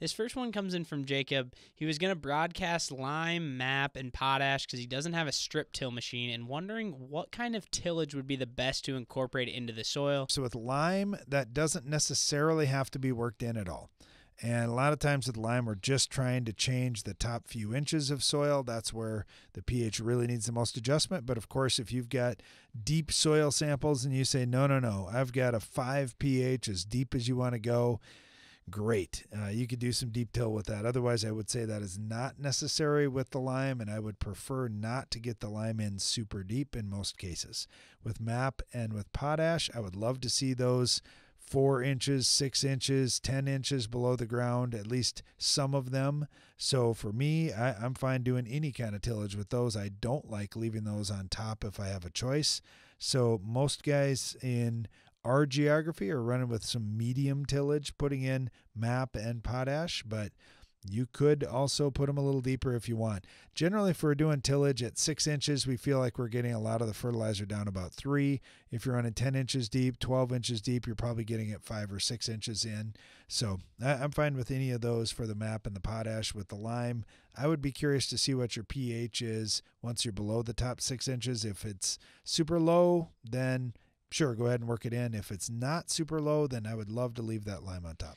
This first one comes in from Jacob. He was going to broadcast lime, MAP, and potash because he doesn't have a strip till machine and wondering what kind of tillage would be the best to incorporate into the soil. So with lime, that doesn't necessarily have to be worked in at all. And a lot of times with lime, we're just trying to change the top few inches of soil. That's where the pH really needs the most adjustment. But of course, if you've got deep soil samples and you say, no, no, no, I've got a 5 pH as deep as you want to go, great. Uh, you could do some deep till with that. Otherwise, I would say that is not necessary with the lime, and I would prefer not to get the lime in super deep in most cases. With MAP and with potash, I would love to see those four inches, six inches, 10 inches below the ground, at least some of them. So for me, I, am fine doing any kind of tillage with those. I don't like leaving those on top if I have a choice. So most guys in our geography are running with some medium tillage, putting in MAP and potash, but you could also put them a little deeper if you want. Generally, if we're doing tillage at six inches, we feel like we're getting a lot of the fertilizer down about three. If you're running 10 inches deep, 12 inches deep, you're probably getting it five or six inches in. So I'm fine with any of those for the MAP and the potash. With the lime, I would be curious to see what your pH is once you're below the top six inches. If it's super low, then sure, go ahead and work it in. If it's not super low, then I would love to leave that lime on top.